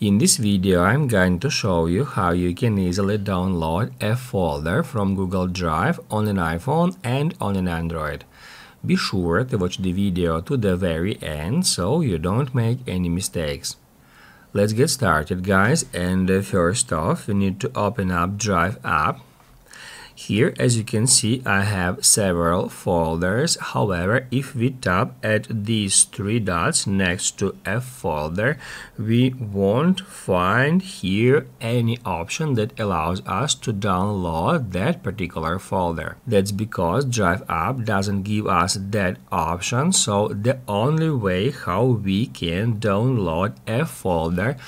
In this video I'm going to show you how you can easily download a folder from Google Drive on an iPhone and on an Android. Be sure to watch the video to the very end so you don't make any mistakes. Let's get started guys and uh, first off you need to open up Drive app here, as you can see, I have several folders. However, if we tap at these three dots next to a folder, we won't find here any option that allows us to download that particular folder. That's because Drive app doesn't give us that option. So the only way how we can download a folder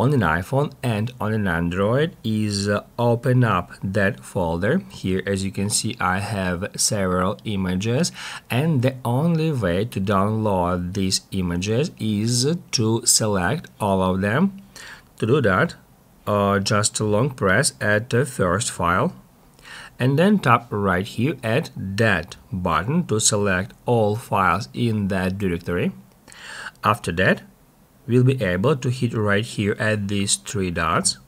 on an iPhone and on an Android is uh, open up that folder. Here, as you can see, I have several images and the only way to download these images is to select all of them. To do that, uh, just a long press at the first file and then tap right here at that button to select all files in that directory. After that, we'll be able to hit right here at these three dots.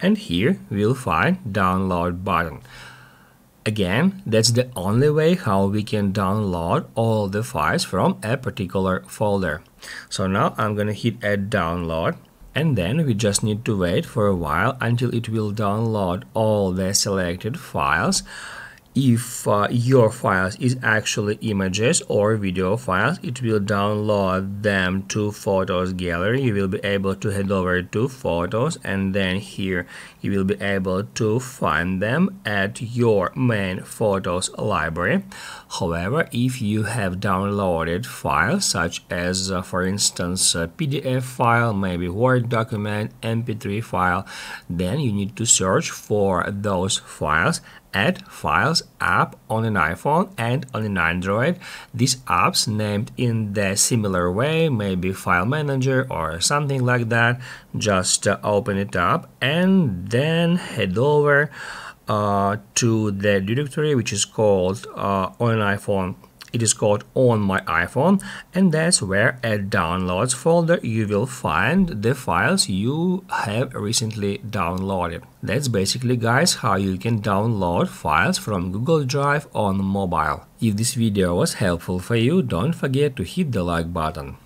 And here we'll find download button. Again that's the only way how we can download all the files from a particular folder. So now I'm gonna hit add download and then we just need to wait for a while until it will download all the selected files if uh, your files is actually images or video files it will download them to photos gallery. You will be able to head over to photos and then here you will be able to find them at your main photos library. However if you have downloaded files such as uh, for instance a pdf file maybe word document mp3 file then you need to search for those files add files app on an iPhone and on an Android. These apps named in the similar way, maybe file manager or something like that. Just uh, open it up and then head over uh, to the directory which is called uh, on an iPhone it is called on my iphone and that's where at downloads folder you will find the files you have recently downloaded. That's basically guys how you can download files from google drive on mobile. If this video was helpful for you don't forget to hit the like button